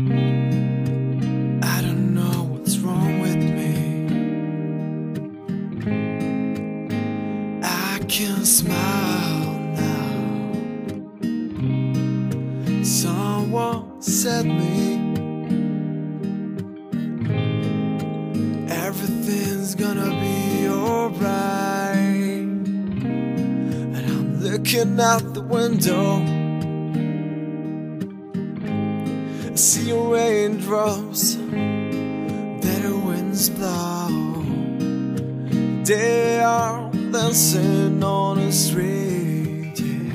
I don't know what's wrong with me. I can smile now. Someone said me. Everything's gonna be alright. And I'm looking out the window. See raindrops that the winds blow. They are dancing on the street, yeah.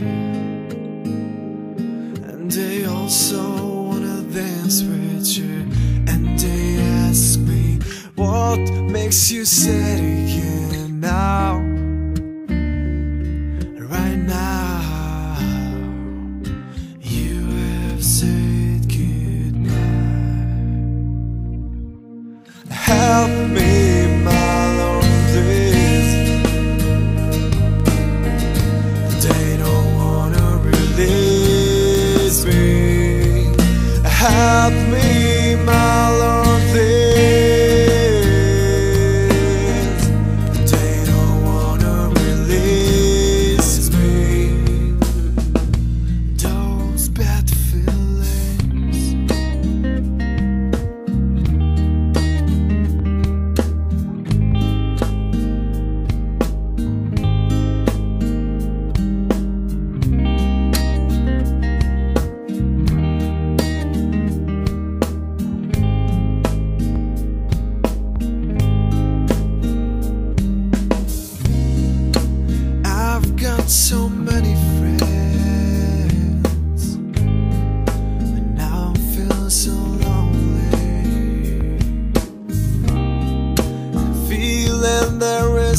and they also wanna dance with you. And they ask me, What makes you sad again now? Help me,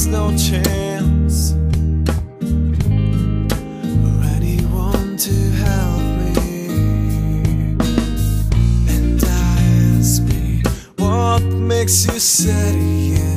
no chance for anyone to help me. And I ask me, what makes you sad again